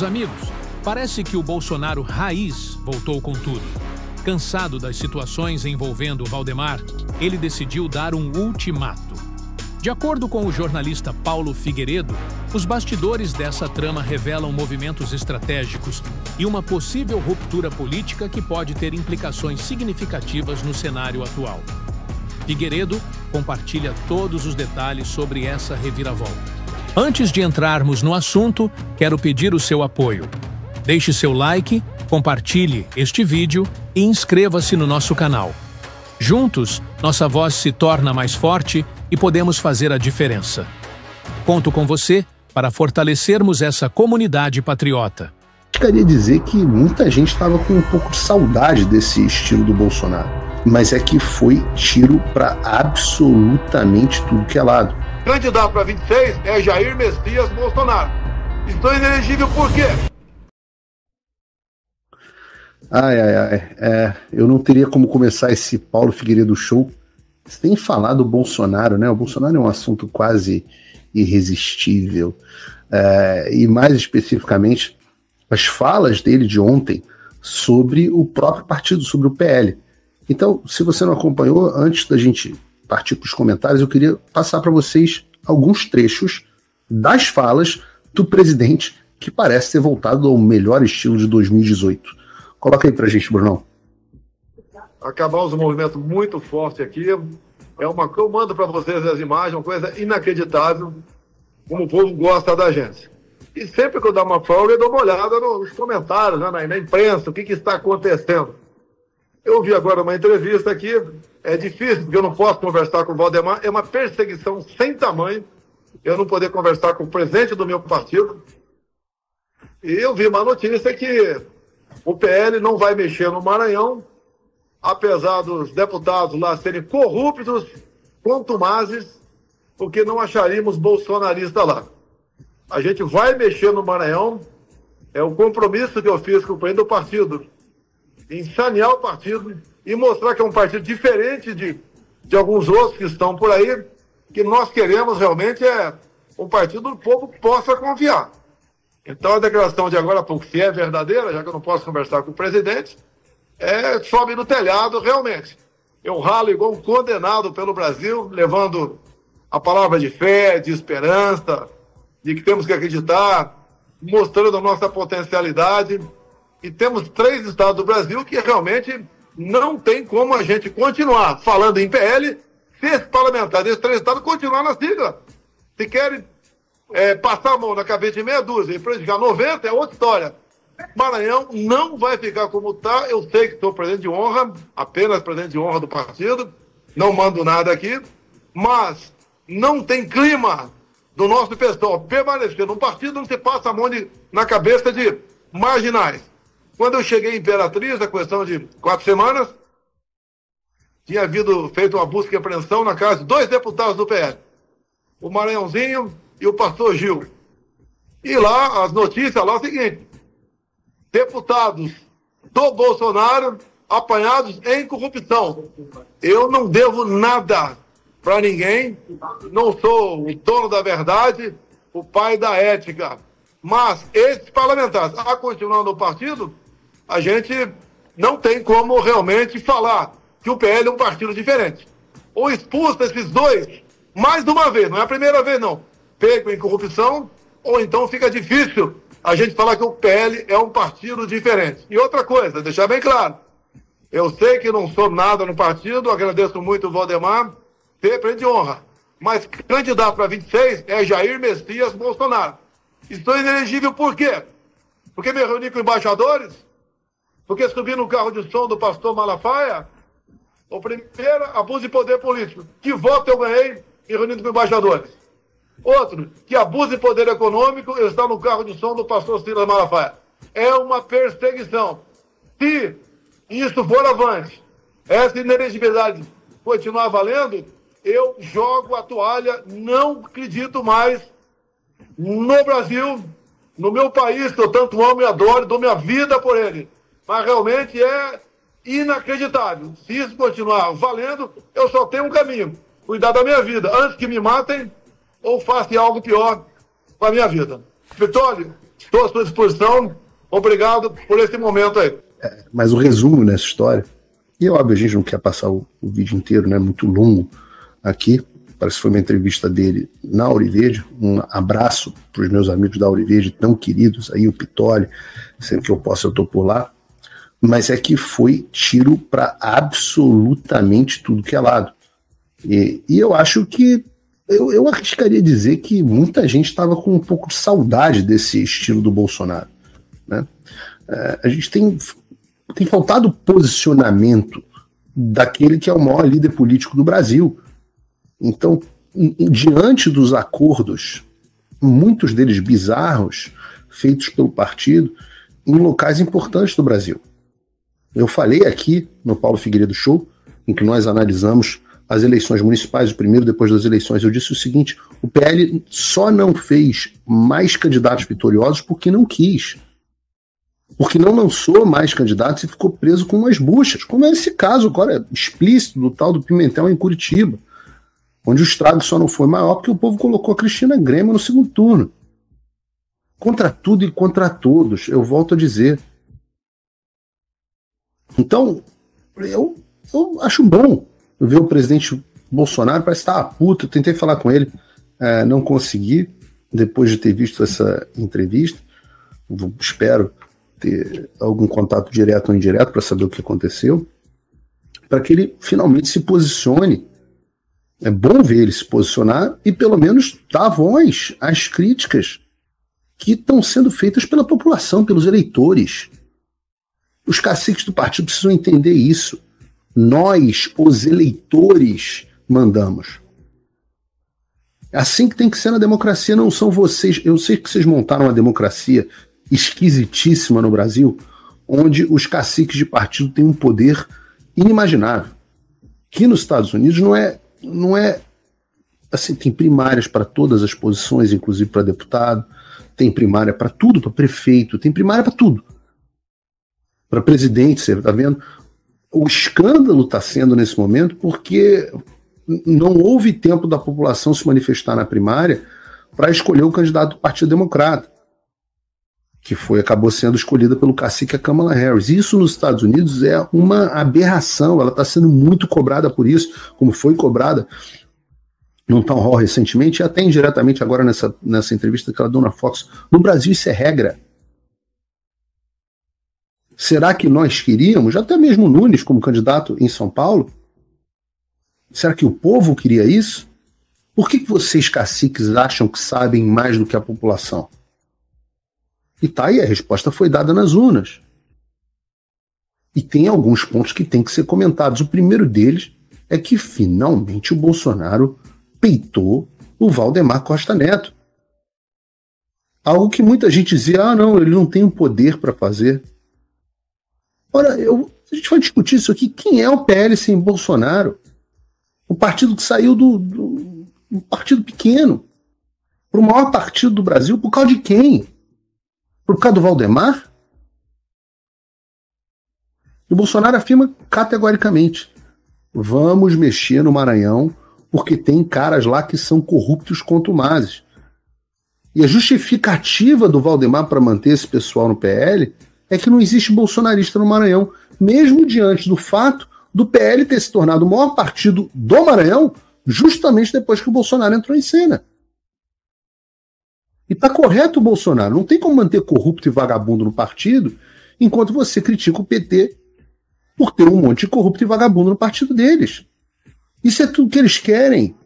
Meus amigos, parece que o Bolsonaro raiz voltou com tudo. Cansado das situações envolvendo Valdemar, ele decidiu dar um ultimato. De acordo com o jornalista Paulo Figueiredo, os bastidores dessa trama revelam movimentos estratégicos e uma possível ruptura política que pode ter implicações significativas no cenário atual. Figueiredo compartilha todos os detalhes sobre essa reviravolta. Antes de entrarmos no assunto, quero pedir o seu apoio. Deixe seu like, compartilhe este vídeo e inscreva-se no nosso canal. Juntos, nossa voz se torna mais forte e podemos fazer a diferença. Conto com você para fortalecermos essa comunidade patriota. Queria dizer que muita gente estava com um pouco de saudade desse estilo do Bolsonaro, mas é que foi tiro para absolutamente tudo que é lado. Candidato para 26 é Jair Messias Bolsonaro. Estou inelegível por quê? Ai, ai, ai. É, eu não teria como começar esse Paulo Figueiredo show sem falar do Bolsonaro, né? O Bolsonaro é um assunto quase irresistível. É, e mais especificamente, as falas dele de ontem sobre o próprio partido, sobre o PL. Então, se você não acompanhou, antes da gente partir para os comentários, eu queria passar para vocês alguns trechos das falas do presidente que parece ter voltado ao melhor estilo de 2018. Coloca aí pra gente, Brunão. Acabamos um movimento muito forte aqui. É uma eu mando para vocês as imagens, uma coisa inacreditável, como o povo gosta da gente. E sempre que eu dou uma folga, eu dou uma olhada nos comentários, né, na imprensa, o que, que está acontecendo. Eu vi agora uma entrevista aqui, é difícil, porque eu não posso conversar com o Valdemar, é uma perseguição sem tamanho eu não poder conversar com o presidente do meu partido. E eu vi uma notícia que o PL não vai mexer no Maranhão, apesar dos deputados lá serem corruptos, contumazes, porque não acharíamos bolsonarista lá. A gente vai mexer no Maranhão, é o compromisso que eu fiz com o presidente do partido, em sanear o partido e mostrar que é um partido diferente de, de alguns outros que estão por aí, que nós queremos realmente é um partido do povo possa confiar. Então a declaração de agora há pouco, se é verdadeira, já que eu não posso conversar com o presidente, é sobe no telhado realmente. Eu ralo igual um condenado pelo Brasil, levando a palavra de fé, de esperança, de que temos que acreditar, mostrando a nossa potencialidade. E temos três estados do Brasil que realmente não tem como a gente continuar falando em PL se esse parlamentar desses três estados continuar na sigla. Se querem é, passar a mão na cabeça de meia dúzia e prejudicar 90 é outra história. Maranhão não vai ficar como está. Eu sei que estou presidente de honra, apenas presidente de honra do partido, não mando nada aqui, mas não tem clima do nosso pessoal permanecer num partido onde você passa a mão de, na cabeça de marginais. Quando eu cheguei em Imperatriz, a questão de quatro semanas, tinha havido feito uma busca e apreensão na casa de dois deputados do PL. O Maranhãozinho e o pastor Gil. E lá, as notícias lá é o seguinte: deputados do Bolsonaro apanhados em corrupção. Eu não devo nada para ninguém, não sou o dono da verdade, o pai da ética. Mas esses parlamentares, a continuar no partido, a gente não tem como realmente falar que o PL é um partido diferente. Ou expulsa esses dois mais de uma vez, não é a primeira vez não pego em corrupção, ou então fica difícil a gente falar que o PL é um partido diferente. E outra coisa, deixar bem claro, eu sei que não sou nada no partido, agradeço muito o Valdemar, ter de honra. Mas candidato para 26 é Jair Messias Bolsonaro. Estou inelegível por quê? Porque me reuni com embaixadores? Porque subi no carro de som do pastor Malafaia? O primeiro, abuso de poder político. Que voto eu ganhei me reunindo com embaixadores? Outro, que abusa de poder econômico, está no carro de som do pastor Silas Malafaia. É uma perseguição. Se isso for avante, essa inelegibilidade continuar valendo, eu jogo a toalha, não acredito mais no Brasil, no meu país, que eu tanto amo e adoro, dou minha vida por ele. Mas realmente é inacreditável. Se isso continuar valendo, eu só tenho um caminho: cuidar da minha vida. Antes que me matem, ou faça algo pior com a minha vida. Vitório, Estou à sua disposição. Obrigado por esse momento aí. É, mas o resumo nessa história, e é óbvio, a gente não quer passar o, o vídeo inteiro, né? Muito longo aqui. Parece que foi uma entrevista dele na Auriverde. Um abraço para os meus amigos da Auriverde, tão queridos, aí o Pitoli, sempre que eu posso eu estou por lá. Mas é que foi tiro para absolutamente tudo que é lado. E, e eu acho que eu, eu arriscaria dizer que muita gente estava com um pouco de saudade desse estilo do Bolsonaro. Né? É, a gente tem, tem faltado posicionamento daquele que é o maior líder político do Brasil. Então, diante dos acordos, muitos deles bizarros, feitos pelo partido, em locais importantes do Brasil. Eu falei aqui no Paulo Figueiredo Show, em que nós analisamos as eleições municipais, o primeiro depois das eleições, eu disse o seguinte: o PL só não fez mais candidatos vitoriosos porque não quis. Porque não lançou mais candidatos e ficou preso com umas buchas, como é esse caso agora explícito do tal do Pimentel em Curitiba, onde o estrago só não foi maior porque o povo colocou a Cristina Grêmio no segundo turno. Contra tudo e contra todos, eu volto a dizer. Então, eu, eu acho bom ver o presidente Bolsonaro, parece estar tá puto. Eu tentei falar com ele, é, não consegui, depois de ter visto essa entrevista. Espero ter algum contato direto ou indireto para saber o que aconteceu, para que ele finalmente se posicione. É bom ver ele se posicionar e pelo menos dar voz às críticas que estão sendo feitas pela população, pelos eleitores. Os caciques do partido precisam entender isso. Nós, os eleitores, mandamos. É assim que tem que ser na democracia, não são vocês. Eu sei que vocês montaram uma democracia esquisitíssima no Brasil, onde os caciques de partido têm um poder inimaginável. Que nos Estados Unidos não é, não é assim, tem primárias para todas as posições, inclusive para deputado, tem primária para tudo, para prefeito, tem primária para tudo. Para presidente, você está vendo? o escândalo está sendo nesse momento porque não houve tempo da população se manifestar na primária para escolher o candidato do Partido Democrata, que foi acabou sendo escolhida pelo cacique Kamala Harris. Isso nos Estados Unidos é uma aberração, ela está sendo muito cobrada por isso, como foi cobrada num town hall recentemente e até indiretamente agora nessa, nessa entrevista que ela deu na Fox. No Brasil isso é regra. Será que nós queríamos, até mesmo Nunes como candidato em São Paulo? Será que o povo queria isso? Por que, que vocês, caciques, acham que sabem mais do que a população? E tá aí, a resposta foi dada nas urnas. E tem alguns pontos que têm que ser comentados. O primeiro deles é que finalmente o Bolsonaro peitou o Valdemar Costa Neto. Algo que muita gente dizia: ah, não, ele não tem o poder para fazer. Ora, eu, a gente vai discutir isso aqui. Quem é o PL sem Bolsonaro? O partido que saiu do, do um partido pequeno para o maior partido do Brasil por causa de quem? Por causa do Valdemar? E o Bolsonaro afirma categoricamente: vamos mexer no Maranhão porque tem caras lá que são corruptos contumazes. E a justificativa do Valdemar para manter esse pessoal no PL é que não existe bolsonarista no Maranhão, mesmo diante do fato do PL ter se tornado o maior partido do Maranhão justamente depois que o Bolsonaro entrou em cena. E está correto o Bolsonaro. Não tem como manter corrupto e vagabundo no partido enquanto você critica o PT por ter um monte de corrupto e vagabundo no partido deles. Isso é tudo que eles querem.